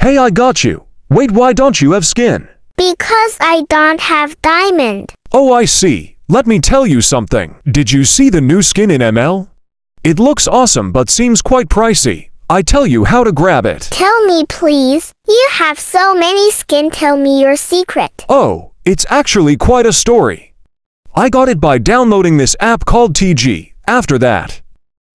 Hey, I got you. Wait, why don't you have skin? Because I don't have diamond. Oh, I see. Let me tell you something. Did you see the new skin in ML? It looks awesome but seems quite pricey. I tell you how to grab it. Tell me please. You have so many skin. Tell me your secret. Oh, it's actually quite a story. I got it by downloading this app called TG. After that,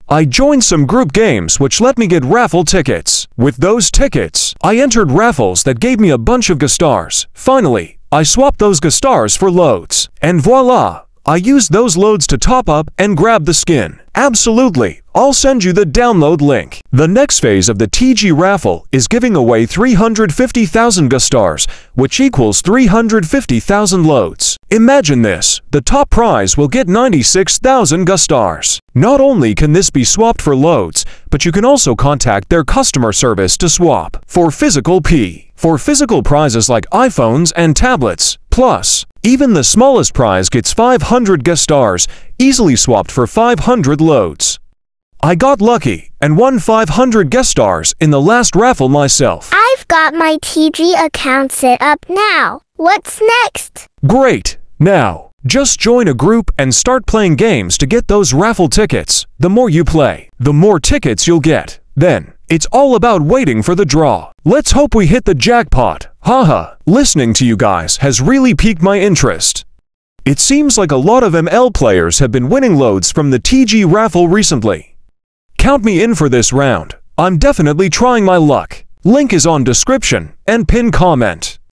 I joined some group games which let me get raffle tickets. With those tickets, I entered raffles that gave me a bunch of GoStars. Finally, I swapped those GoStars for loads. And voila! I used those loads to top up and grab the skin. Absolutely. I'll send you the download link. The next phase of the TG raffle is giving away 350,000 GoStars, which equals 350,000 loads. Imagine this. The top prize will get 96,000 GoStars. Not only can this be swapped for loads, but you can also contact their customer service to swap for physical P. For physical prizes like iPhones and tablets. Plus, even the smallest prize gets 500 GoStars, easily swapped for 500 loads. I got lucky and won 500 GoStars in the last raffle myself. I've got my TG account set up now. What's next? Great! Now, just join a group and start playing games to get those raffle tickets. The more you play, the more tickets you'll get. Then, it's all about waiting for the draw. Let's hope we hit the jackpot. Haha, listening to you guys has really piqued my interest. It seems like a lot of ML players have been winning loads from the TG raffle recently. Count me in for this round. I'm definitely trying my luck. Link is on description and pin comment.